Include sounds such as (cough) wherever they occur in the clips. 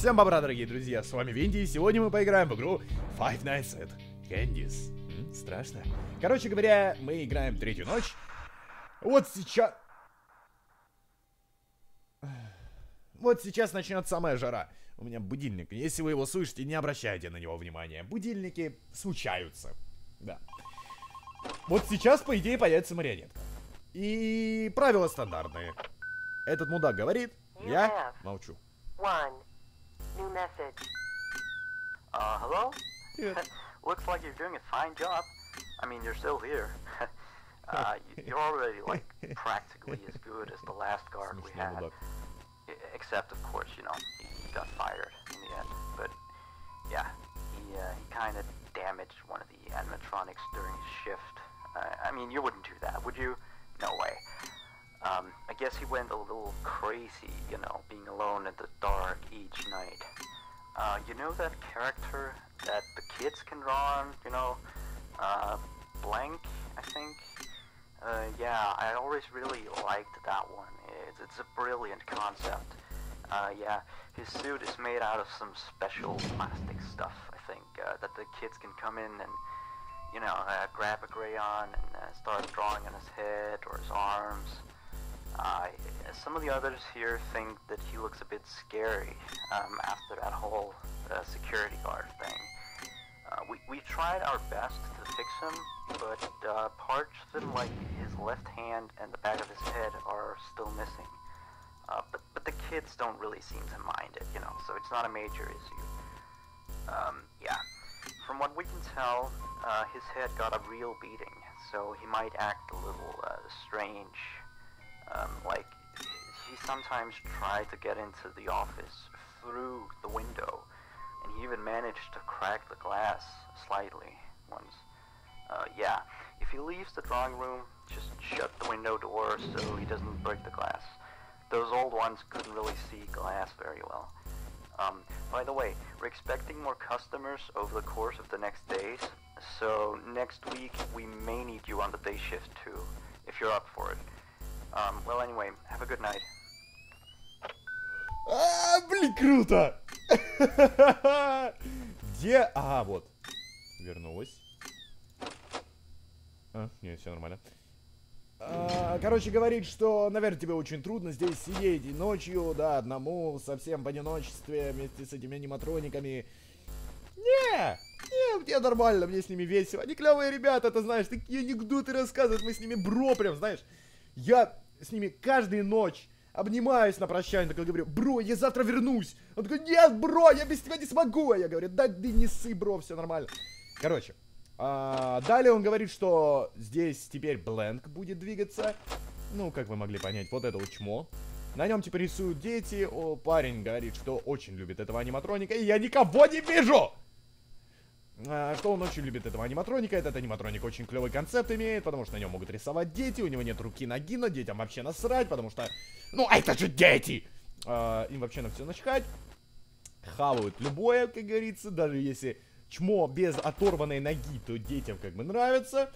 Всем бобра, дорогие друзья, с вами Винди, и сегодня мы поиграем в игру Five Nights at Candy's. М, страшно. Короче говоря, мы играем третью ночь. Вот сейчас... Вот сейчас начнет самая жара. У меня будильник. Если вы его слышите, не обращайте на него внимания. Будильники случаются. Да. Вот сейчас, по идее, появится марионетка. И правила стандартные. Этот мудак говорит, я молчу. One. message. Uh, hello? Yeah. (laughs) Looks like you're doing a fine job. I mean, you're still here. (laughs) uh, you're already, like, (laughs) practically as good as the last guard we had. Except, of course, you know, he, he got fired in the end. But, yeah, he, uh, he kind of damaged one of the animatronics during his shift. Uh, I mean, you wouldn't do that, would you? No way. Um, I guess he went a little crazy, you know, being alone in the dark each night. Uh, you know that character that the kids can draw on, you know? Uh, Blank, I think? Uh, yeah, I always really liked that one. It's, it's a brilliant concept. Uh, yeah, his suit is made out of some special plastic stuff, I think, uh, that the kids can come in and, you know, uh, grab a crayon and uh, start drawing on his head or his arms. Uh, some of the others here think that he looks a bit scary um, after that whole uh, security guard thing. Uh, we, we tried our best to fix him, but uh, parts of like his left hand and the back of his head, are still missing. Uh, but, but the kids don't really seem to mind it, you know, so it's not a major issue. Um, yeah. From what we can tell, uh, his head got a real beating, so he might act a little strange. Um, like, he sometimes tried to get into the office through the window, and he even managed to crack the glass slightly once. Uh, yeah, if he leaves the drawing room, just shut the window door so he doesn't break the glass. Those old ones couldn't really see glass very well. Um, by the way, we're expecting more customers over the course of the next days, so next week we may need you on the day shift too, if you're up for it. Um, well anyway, have a good night. А, блин, круто! (laughs) Где? А, вот. Вернулась. А, нет, все нормально. А, короче, говорит, что, наверное, тебе очень трудно здесь сидеть и ночью, да, одному, совсем в одиночестве, вместе с этими аниматрониками. Не, не, мне нормально, мне с ними весело. Они клевые ребята, ты знаешь, такие анекдоты рассказывают, мы с ними бро прям, знаешь. Я с ними каждую ночь обнимаюсь на прощание, такой говорю, бро, я завтра вернусь. Он такой, нет, бро, я без тебя не смогу. Я говорю, да ты не ссы, бро, все нормально. Короче, а, далее он говорит, что здесь теперь Бленк будет двигаться. Ну, как вы могли понять, вот это вот чмо. На нем теперь рисуют дети. О, парень говорит, что очень любит этого аниматроника. И я никого не вижу! А, что он очень любит этого аниматроника. Этот аниматроник очень клевый концепт имеет, потому что на нем могут рисовать дети. У него нет руки ноги, но детям вообще насрать, потому что... Ну, это же дети! А, им вообще на все начхать. Хавают любое, как говорится, даже если чмо без оторванной ноги, то детям как бы нравится.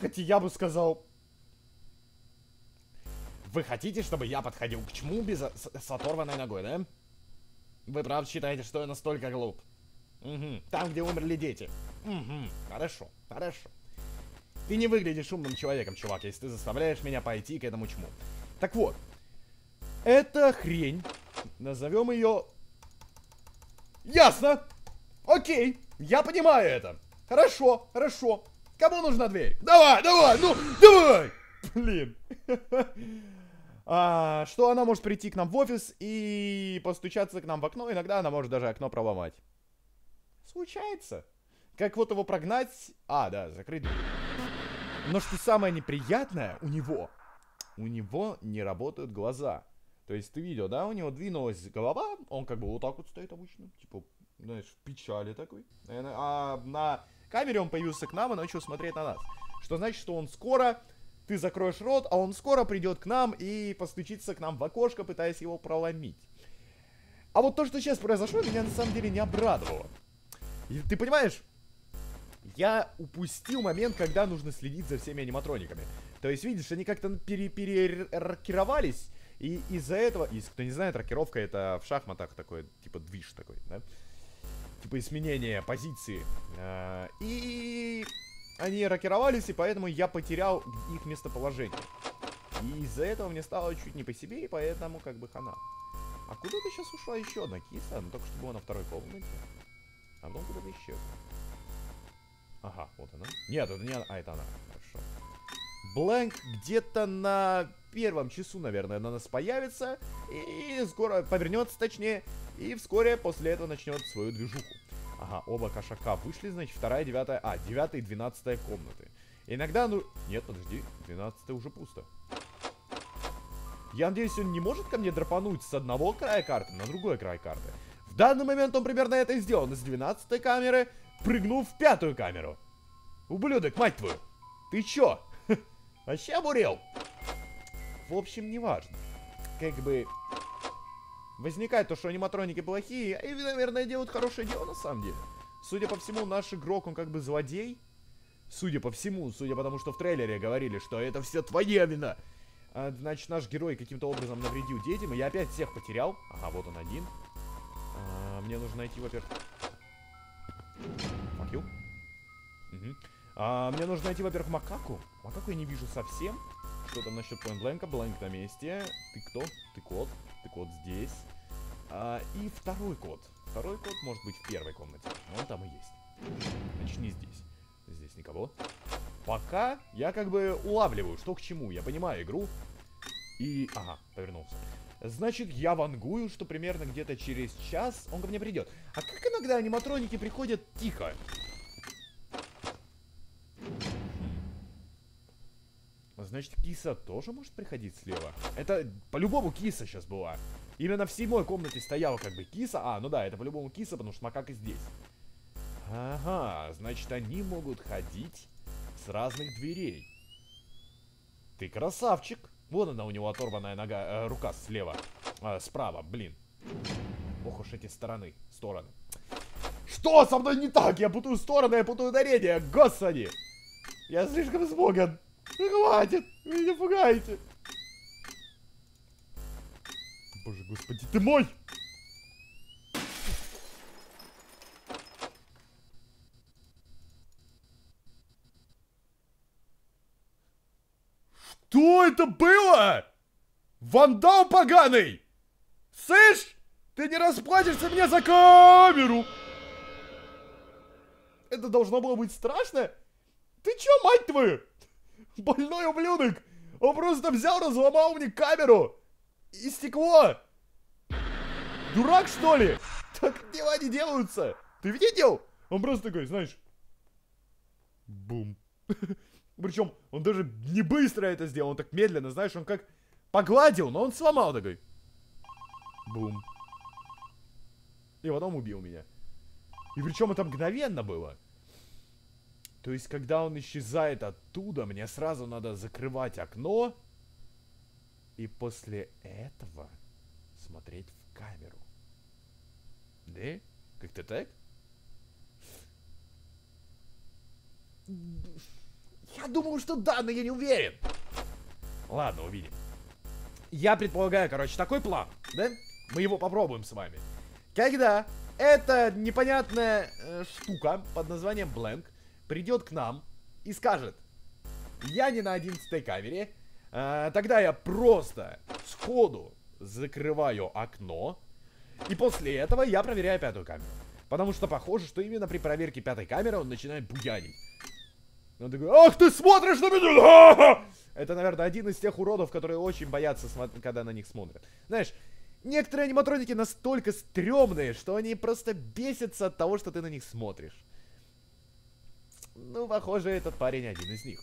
Хотя я бы сказал... Вы хотите, чтобы я подходил к чму без, с, с оторванной ногой, да? Вы правда считаете, что я настолько глуп? Угу. Там, где умерли дети. Угу. Хорошо, хорошо. Ты не выглядишь умным человеком, чувак, если ты заставляешь меня пойти к этому чму. Так вот. Эта хрень. Назовем ее... Ясно. Окей. Я понимаю это. Хорошо, хорошо. Кому нужна дверь? Давай, давай, ну, давай! Блин. (laughs) А, что она может прийти к нам в офис и постучаться к нам в окно. Иногда она может даже окно проломать. Случается. Как вот его прогнать? А, да, закрыть. Но что самое неприятное, у него, у него не работают глаза. То есть ты видел, да, у него двинулась голова, он как бы вот так вот стоит обычно, типа, знаешь, в печали такой. А на камере он появился к нам и начал смотреть на нас. Что значит, что он скоро, ты закроешь рот, а он скоро придет к нам и постучится к нам в окошко, пытаясь его проломить. А вот то, что сейчас произошло, меня на самом деле не обрадовало. Ты понимаешь, я упустил момент, когда нужно следить за всеми аниматрониками. То есть, видишь, они как-то пере И из-за этого, если кто не знает, рокировка это в шахматах такой, типа движ такой, да? Типа изменение позиции. А, И они рокировались, и поэтому я потерял их местоположение. И из-за этого мне стало чуть не по себе, и поэтому как бы хана. А куда-то сейчас ушла еще одна киса, ну только что была на второй комнате. А потом куда-то исчезла. Ага, вот она. Нет, это не она. А, это она. Хорошо. Блэнк где-то на первом часу, наверное, на нас появится. И скоро повернется, точнее. И вскоре после этого начнет свою движуху. Ага, оба кошака вышли, значит, вторая, девятая... А, девятая и двенадцатая комнаты. Иногда, ну... Нет, подожди, двенадцатая уже пусто. Я надеюсь, он не может ко мне драпануть с одного края карты на другой край карты. Данный момент он примерно это и сделал. С 12 камеры прыгнул в пятую камеру. Ублюдок, мать твою. Ты чё? (laughs) Вообще обурел? В общем, неважно. Как бы... Возникает то, что аниматроники плохие, и, наверное, делают хорошее дело на самом деле. Судя по всему, наш игрок, он как бы злодей. Судя по всему, судя по тому, что в трейлере говорили, что это все твоя вина. А, значит, наш герой каким-то образом навредил детям, и я опять всех потерял. Ага, вот он один. Мне нужно найти, во-первых... Fuck. Мгм. А, мне нужно найти, во-первых, Макаку. Макаку я не вижу совсем. Что там насчет Blank? Блэнк на месте. Ты кто? Ты кот. Ты кот здесь. А, и второй кот. Второй кот может быть в первой комнате. Он там и есть. Значит, не здесь. Здесь никого. Пока я как бы улавливаю, что к чему. Я понимаю игру. И... Ага, повернулся. Значит, я вангую, что примерно где-то через час он ко мне придет. А как иногда аниматроники приходят тихо? Значит, киса тоже может приходить слева? Это по-любому киса сейчас была. Именно в седьмой комнате стояла как бы киса. А, ну да, это по-любому киса, потому что макак и здесь. Ага, значит, они могут ходить с разных дверей. Ты красавчик. Вон она у него оторванная нога, э, рука слева. Э, справа, блин. Ох уж эти стороны, стороны. Что со мной не так? Я путаю стороны, я путаю ударение. Господи. Я слишком. Ну, Хватит, меня пугаете. Боже, господи, ты мой! Что это было? Вандал поганый! Слышь, ты не расплатишься мне за камеру! Это должно было быть страшно? Ты чё, мать твою? Больной ублюдок! Он просто взял, разломал мне камеру! И стекло! Дурак, что ли? Так дела не делаются! Ты видел? Он просто такой, знаешь... Бум. (laughs) Причем он даже не быстро это сделал, он так медленно, знаешь, он как погладил, но он сломал такой. Бум. И потом убил меня. И причем это мгновенно было. То есть, когда он исчезает оттуда, мне сразу надо закрывать окно. И после этого смотреть в камеру. Да? Как-то так? Думаю, что да, но я не уверен. Ладно, увидим. Я предполагаю, короче, такой план, да? Мы его попробуем с вами. Когда эта непонятная э, штука под названием Blank придет к нам и скажет, я не на 11 камере, э, тогда я просто сходу закрываю окно, и после этого я проверяю пятую камеру. Потому что похоже, что именно при проверке пятой камеры он начинает буянить. Он такой, ах ты смотришь на меня! Это, наверное, один из тех уродов, которые очень боятся, когда на них смотрят. Знаешь, некоторые аниматроники настолько стрёмные, что они просто бесятся от того, что ты на них смотришь. Ну, похоже, этот парень один из них.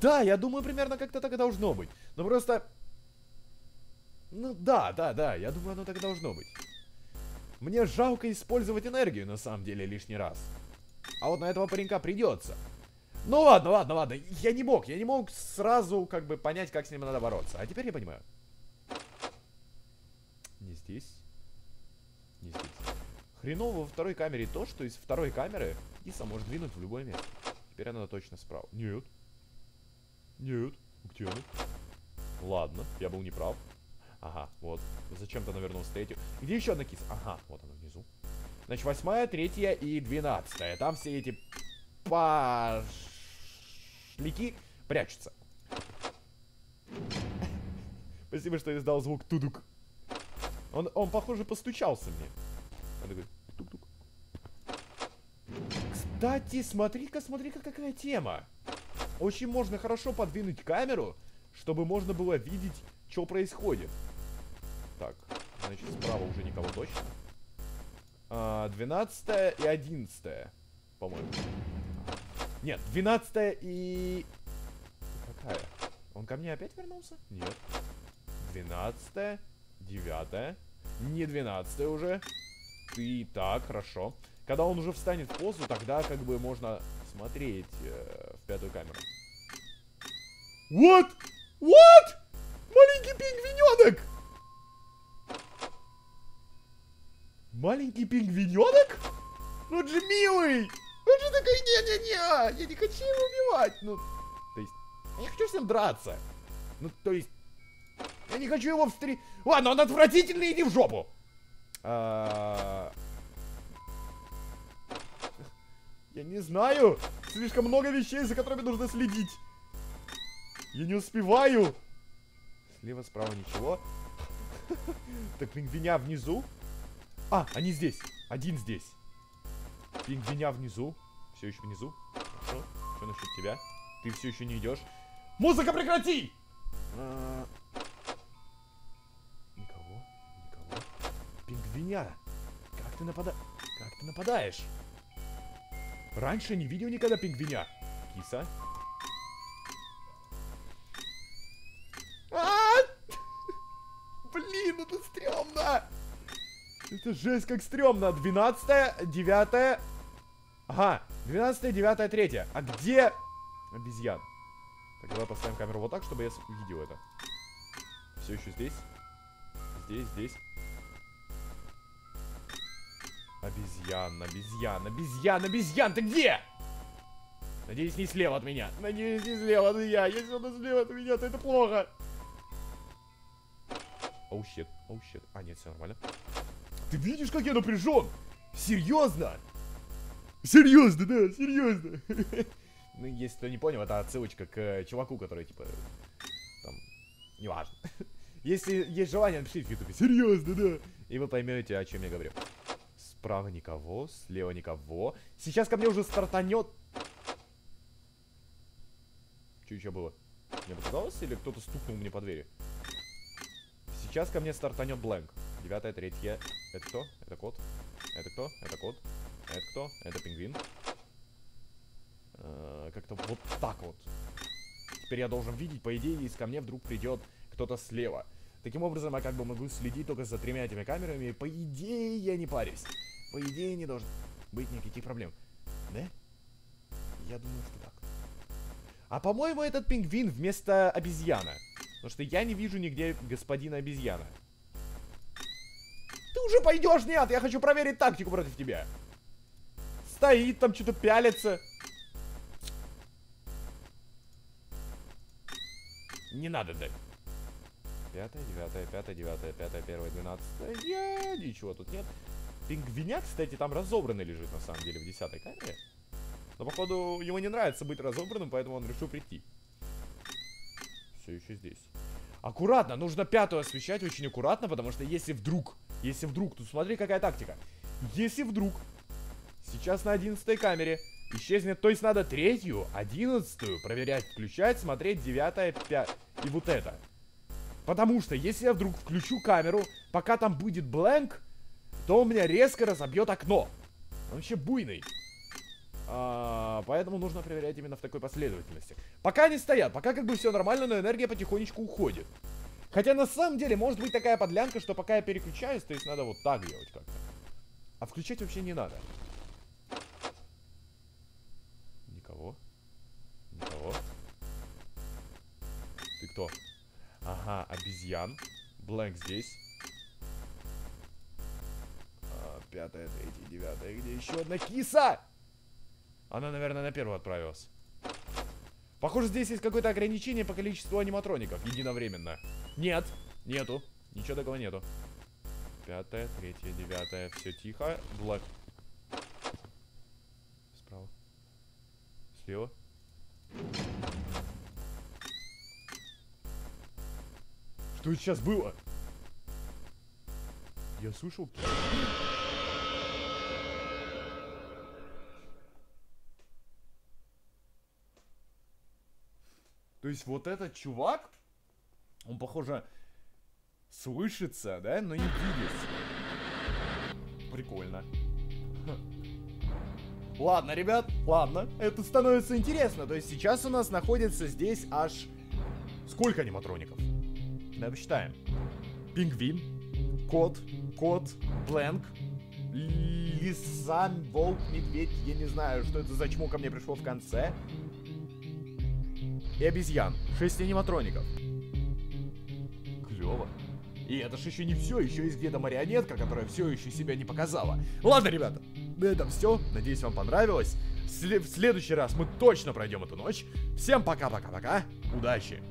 Да, я думаю, примерно как-то так и должно быть. Но просто... Ну да, да, да, я думаю, оно так и должно быть. Мне жалко использовать энергию, на самом деле, лишний раз. А вот на этого паренька придется. Ну ладно, ладно, ладно. Я не мог, я не мог сразу как бы понять, как с ним надо бороться. А теперь я понимаю. Не здесь. Не здесь. Хреново во второй камере то, что из второй камеры Иса может двинуть в любое место. Теперь она точно справа. Нет. Нет. Где она? Ладно, я был неправ. Ага, вот. Зачем-то навернулся третью. Где еще одна киса? Ага, вот она внизу. Значит, восьмая, третья и двенадцатая. Там все эти пашляки прячутся. Спасибо, что издал звук тудук. Он, он, похоже, постучался мне. Он такой, тук-тук. Кстати, смотри-ка, смотри-ка, какая тема. Очень можно хорошо подвинуть камеру, чтобы можно было видеть, что происходит. Так, значит, справа уже никого точно. А, 12 и 11, по-моему. Нет, 12 и... Какая? Он ко мне опять вернулся? Нет. 12 9 Не 12 уже. Ты так, хорошо. Когда он уже встанет в позу, тогда как бы можно смотреть э, в пятую камеру. What? What? Маленький пингвиненок! Маленький пингвиненок? Ну же милый! Он же такой, не-не-не, я не хочу его убивать. Ну, то есть, я не хочу с ним драться. Ну, то есть, я не хочу его встретить. Ладно, он отвратительный, иди в жопу. А... Я не знаю. Слишком много вещей, за которыми нужно следить. Я не успеваю. Слева, справа ничего. (laughs) Так, пингвиня внизу. А, они здесь. Один здесь. Пингвиня внизу. Все еще внизу. Хорошо. Что насчет тебя? Ты все еще не идешь. Музыка прекрати! А... Никого, никого. Пингвиня, как ты напада... Как ты нападаешь? Раньше не видел никогда пингвиня. Киса. Жесть как стрёмно. 12 9 Ага, 12 9 3 А где обезьян? Так, давай поставим камеру вот так, чтобы я увидел это. Все еще здесь. Здесь, здесь. Обезьян, обезьян, обезьян, обезьян, ты где? Надеюсь, не слева от меня. Надеюсь, не слева от меня. Если он слева от меня, то это плохо. Оу, щит, оу. А, нет, все нормально. Ты видишь, как я напряжен? Серьезно? Серьезно, да, серьезно. (laughs) Ну, если кто не понял, это отсылочка к чуваку, который, типа, там, неважно. (laughs) Если есть желание, напишите в ютубе, серьезно, да. И вы поймете, о чем я говорю. Справа никого, слева никого. Сейчас ко мне уже стартанет. Что еще было? Мне показалось, или кто-то стукнул мне по двери? Сейчас ко мне стартанет Блэнк. Девятая, третья. Это кто? Это кот. Это кто? Это кот. Это кто? Это пингвин. Э, Как-то вот так вот. Теперь я должен видеть, по идее, если ко мне вдруг придет кто-то слева. Таким образом, я как бы могу следить только за тремя этими камерами. По идее, я не парюсь. По идее, не должно быть никаких проблем. Да? Я думаю, что так. А по-моему, этот пингвин вместо обезьяна. Потому что я не вижу нигде господина обезьяна. Ты уже пойдешь? Нет, я хочу проверить тактику против тебя. Стоит там, что-то пялится. Не надо дать. Пятая, девятая, пятая, девятая, пятая, первая, двенадцатая. Я... Ничего тут нет. Пингвиня, кстати, там разобранный лежит, на самом деле, в десятой камере. Но, походу, ему не нравится быть разобранным, поэтому он решил прийти. Все еще здесь. Аккуратно, нужно пятую освещать очень аккуратно, потому что если вдруг, если вдруг, тут смотри, какая тактика. Если вдруг, сейчас на одиннадцатой камере исчезнет, то есть надо третью, одиннадцатую проверять, включать, смотреть, девятая, пятая и вот это. Потому что если я вдруг включу камеру, пока там будет бленк, то у меня резко разобьет окно. Он вообще буйный. А, поэтому нужно проверять именно в такой последовательности. Пока они стоят, пока как бы все нормально, но энергия потихонечку уходит. Хотя на самом деле может быть такая подлянка, что пока я переключаюсь, то есть надо вот так делать как-то. А включать вообще не надо. Никого. Никого. Ты кто? Ага, обезьян. Блэнк здесь. А, пятая, третья, девятая. Где еще одна киса? Она, наверное, на первую отправилась. Похоже, здесь есть какое-то ограничение по количеству аниматроников единовременно. Нет, нету. Ничего такого нету. Пятое, третье, девятое. Все тихо. Блэк. Справа. Слева. Что это сейчас было? Я слышал... То есть вот этот чувак, он, похоже, слышится, да, но не видит. Прикольно. Ладно, ребят, ладно. Это становится интересно. То есть сейчас у нас находится здесь аж... Сколько аниматроников? Давай посчитаем. Пингвин, кот, кот, Блэнк, лиса, волк, медведь, я не знаю, что это за чмо ко мне пришло в конце. И обезьян. Шесть аниматроников. И это ж еще не все, еще есть где-то марионетка, которая все еще себя не показала. Ладно, ребята, на этом все. Надеюсь, вам понравилось. В следующий раз мы точно пройдем эту ночь. Всем пока-пока-пока. Удачи.